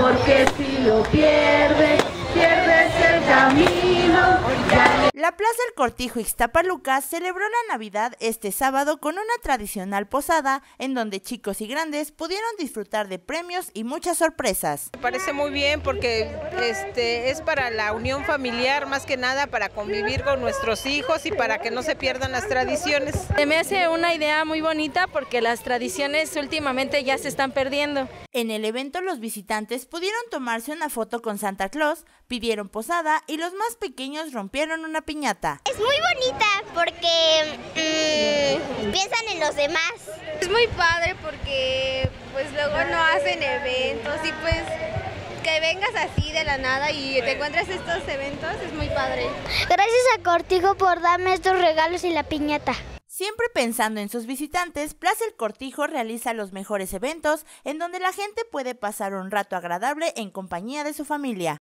porque si lo quieres. La Plaza El Cortijo Ixtapaluca celebró la Navidad este sábado con una tradicional posada en donde chicos y grandes pudieron disfrutar de premios y muchas sorpresas. Me parece muy bien porque este es para la unión familiar más que nada para convivir con nuestros hijos y para que no se pierdan las tradiciones. Se me hace una idea muy bonita porque las tradiciones últimamente ya se están perdiendo. En el evento los visitantes pudieron tomarse una foto con Santa Claus, pidieron posada y los más pequeños rompieron una piñata. Es muy bonita porque mmm, piensan en los demás. Es muy padre porque pues luego no hacen eventos y pues que vengas así de la nada y te encuentres estos eventos es muy padre. Gracias a Cortijo por darme estos regalos y la piñata. Siempre pensando en sus visitantes, Plaza El Cortijo realiza los mejores eventos en donde la gente puede pasar un rato agradable en compañía de su familia.